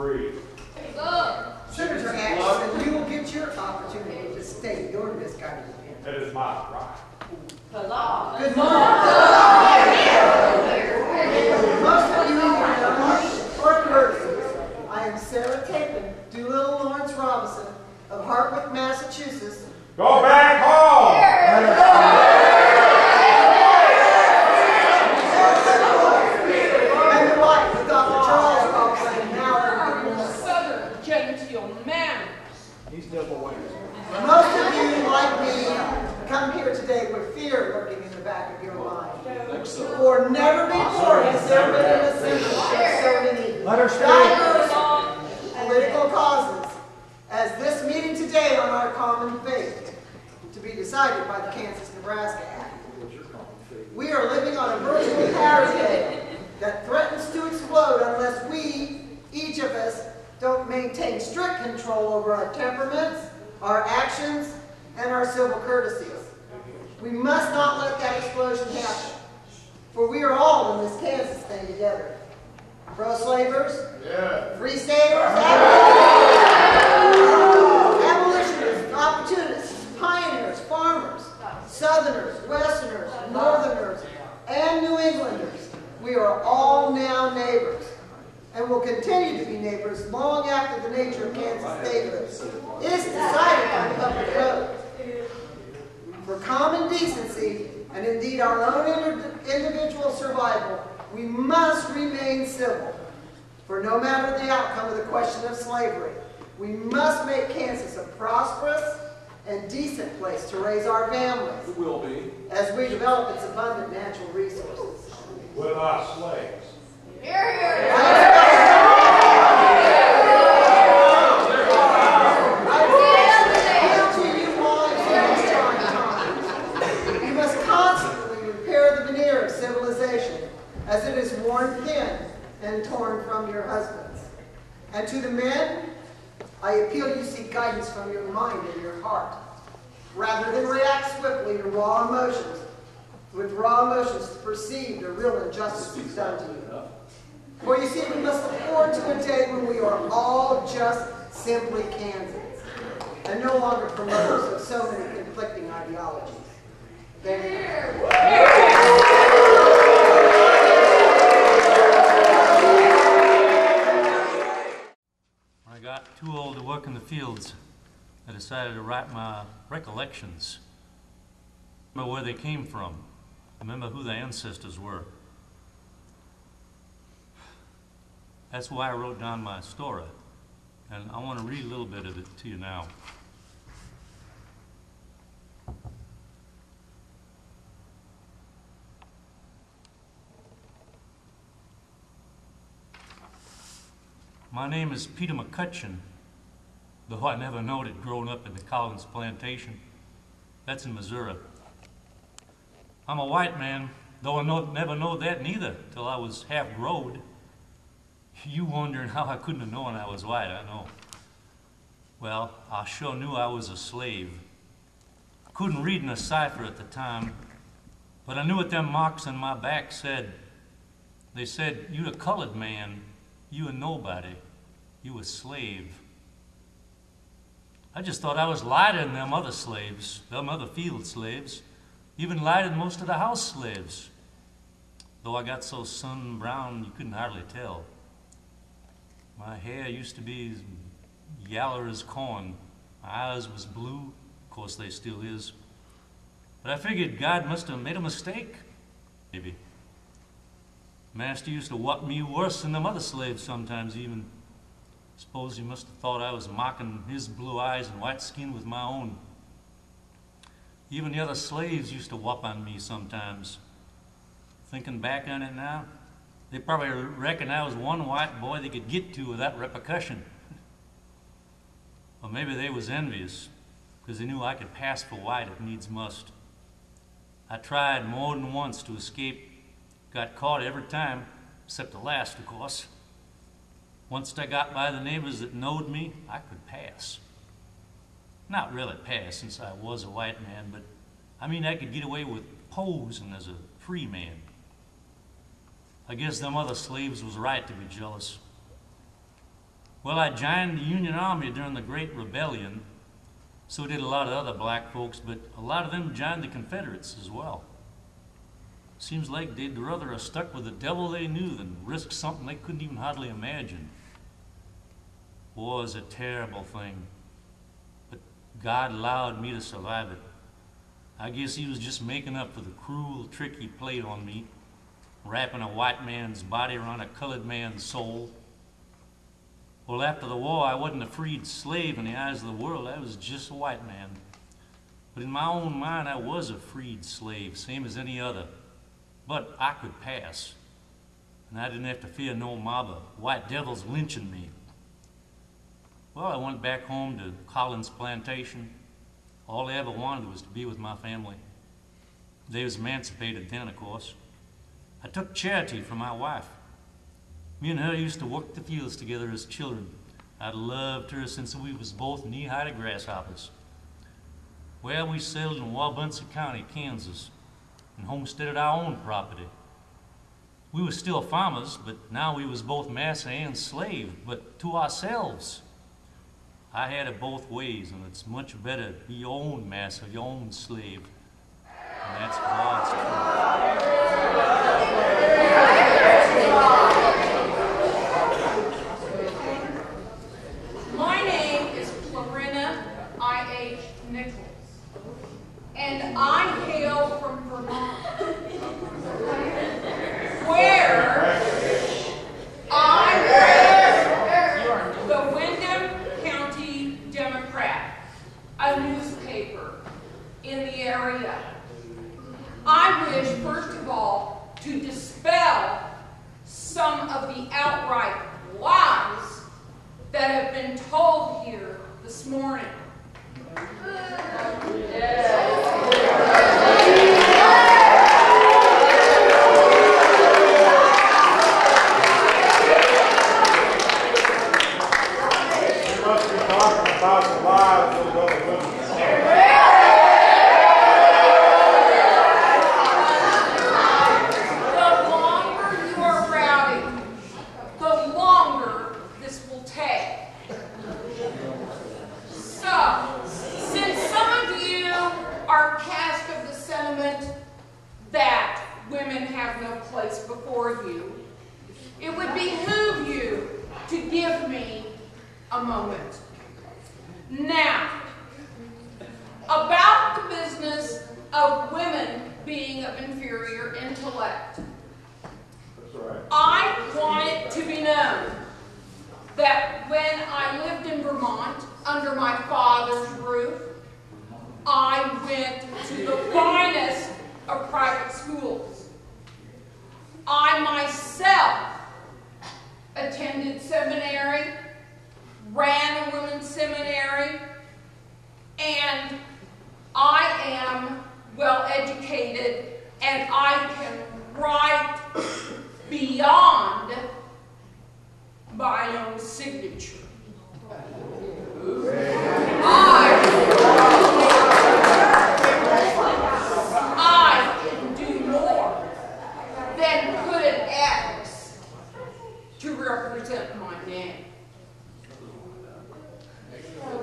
Free. Senators are you will get your opportunity to state your misguided opinion. That is my right. Good morning. Most of you know, for courtesy, I am Sarah Tappan, Doolittle Lawrence Robinson of Hartwick, Massachusetts, Go back home! and the wife of Dr. Charles Robinson, and now of the Southern genteel manners. Most of you, like me, come here today with fear lurking in the back of your mind. For never before has there been an assembly of so many diverse political causes as this meeting today on our common faith to be decided by the Kansas-Nebraska Act. We are living on a virtual parity that threatens to explode unless we, each of us, don't maintain strict control over our temperaments, our actions, and our civil courtesies. We must not let that explosion happen, for we are all in this Kansas thing together. Pro-slavers, free staters, abolitionists, opportunists, pioneers, farmers, southerners, westerners, northerners, and New Englanders. We are all now neighbors and will continue to be neighbors long after the nature of Kansas statehood is decided by public vote. For common decency and indeed our own indi- individual survival, we must remain civil. For no matter the outcome of the question of slavery, we must make Kansas a prosperous and decent place to raise our families It will be. as we develop its abundant natural resources. Without slaves. Appeal to you wives in these trying times. You must constantly repair the veneer of civilization worn thin and torn from your husbands. And to the men, I appeal you seek guidance from your mind and your heart, rather than react swiftly to raw emotions, with raw emotions to perceive the real injustice that's done to you. For you see, we must look forward to a day when we are all just simply Kansans, and no longer promoters of so many conflicting ideologies. Thank you. Too old to work in the fields, I decided to write my recollections. Remember where they came from. Remember who their ancestors were. That's why I wrote down my story. And I want to read a little bit of it to you now. My name is Peter McCutcheon, though I never knowed it growing up in the Collins Plantation. That's in Missouri. I'm a white man, though I no, never knowed that neither till I was half growed. You wondering how I couldn't have known I was white, I know. Well, I sure knew I was a slave. Couldn't read in a cipher at the time, but I knew what them marks on my back said. They said, you a colored man, you a nobody, you a slave. I just thought I was lighter than them other slaves, them other field slaves, even lighter than most of the house slaves. Though I got so sun brown you couldn't hardly tell. My hair used to be yaller as corn. My eyes was blue, of course they still is. But I figured God must have made a mistake, maybe. Master used to whop me worse than them other slaves sometimes even. Suppose he must have thought I was mocking his blue eyes and white skin with my own. Even the other slaves used to whop on me sometimes. Thinking back on it now, they probably reckon I was one white boy they could get to without repercussion. Or maybe they was envious, because they knew I could pass for white if needs must. I tried more than once to escape Got caught every time, except the last, of course. Once I got by the neighbors that knowed me, I could pass. Not really pass, since I was a white man, but I mean I could get away with posing as a free man. I guess them other slaves was right to be jealous. Well, I joined the Union Army during the Great Rebellion. So did a lot of other black folks, but a lot of them joined the Confederates as well. Seems like they'd rather have stuck with the devil they knew than risk something they couldn't even hardly imagine. War is a terrible thing, but God allowed me to survive it. I guess he was just making up for the cruel trick he played on me, wrapping a white man's body around a colored man's soul. Well, after the war, I wasn't a freed slave in the eyes of the world. I was just a white man. But in my own mind, I was a freed slave, same as any other. But I could pass. And I didn't have to fear no mob of white devils lynching me. Well, I went back home to Collins Plantation. All I ever wanted was to be with my family. They was emancipated then, of course. I took charity from my wife. Me and her used to work the fields together as children. I'd loved her since we was both knee-high to grasshoppers. Well, we settled in Wabaunsee County, Kansas, and homesteaded our own property. We was still farmers, but now we was both master and slave, but to ourselves. I had it both ways, and it's much better to be your own master, your own slave. And that's God's truth. My name is Clarina I.H. Nichols, and I hail from Vermont, where I the Windham County Democrat, a newspaper in the area. I wish, first of all, to dispel some of the outright lies that have been told here this morning. You must be talking about the lives of those other women. The longer you are rowdy, the longer this will take. So, since some of you are cast of the sentiment that women have no place before you, it would behoove you to give me a moment. Now, about the business of women being of inferior intellect. Right. I want it to be known that when I lived in Vermont under my father's roof, I went to the finest of private schools. I myself attended seminary, ran a women's seminary, and I am well educated and I can write beyond my own signature. I, I can do more than put an X to represent my name.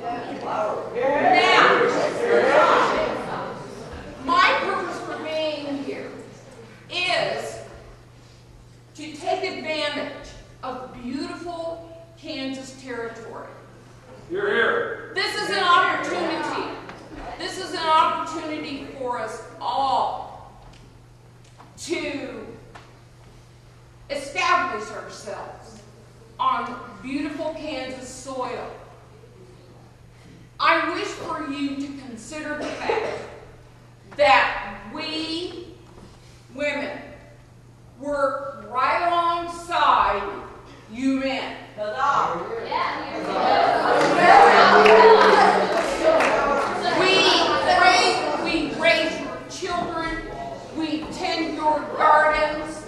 Now, my purpose for being here is to take advantage of beautiful Kansas territory. You're here. This is an opportunity. This is an opportunity for us all to establish ourselves on beautiful Kansas soil. I wish for you to consider the fact that we women work right alongside you men. We raise, we raise your children, we tend your gardens,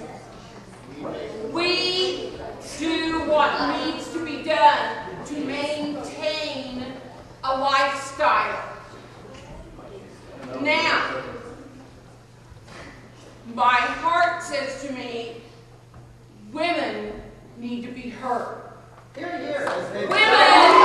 we do what needs to be done to maintain a lifestyle. Now, my heart says to me, women need to be heard. Hear, hear. When